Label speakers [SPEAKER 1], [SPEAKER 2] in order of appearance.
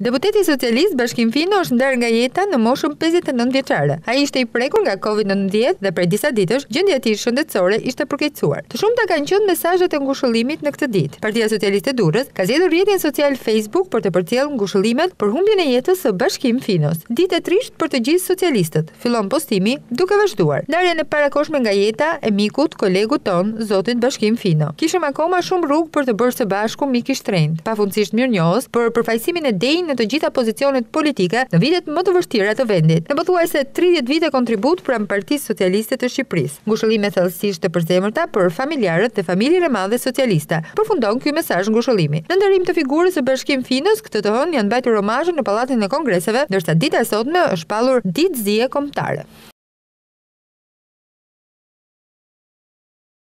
[SPEAKER 1] Deputeti socialist Bashkim Fino është ndarë nga jeta në moshën pesëdhjetë e nëntë vjeçare. Ai ishte i prekur nga Covid nëntëmbëdhjetë dhe prej disa ditësh gjendja e tij shëndetësore ishte përkeqësuar. Të shumta kanë qenë mesazhet e ngushëllimit në këtë ditë. Partia Socialiste Durrës ka zgjedhur rrjetin social Facebook për të përcjellë ngushëllimet për humbjen e jetës së Bashkim Finos. Ditë e trishtë për të gjithë socialistët. Fillon postimi, Duke vazhduar ndarjen e parakohshme nga jeta e mikut, kolegut tonë, zotit Bashkim Fino, kishim akoma shumë rrugë për të bërë së bashku mik i shtrenjtë, pafundësisht mirënjohës për përfaqësimin e denjë në të gjitha pozicionet politike në vitet më të vështira të vendit. Në pothuajse tridhjetë vite kontribut pranë Partisë Socialiste të Shqipërisë, ngushëllime thellësisht të përzemërta për familjarët dhe familjen e madhe socialiste, përfundon ky mesazh ngushëllimi. Në nderim të figurës së Bashkim Finos, Këtë të hënë janë mbajtur omazhe në Pallatin e Kongreseve, ndërsa dita e sotme është shpallur Ditë Zie Kombëtare.